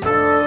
Música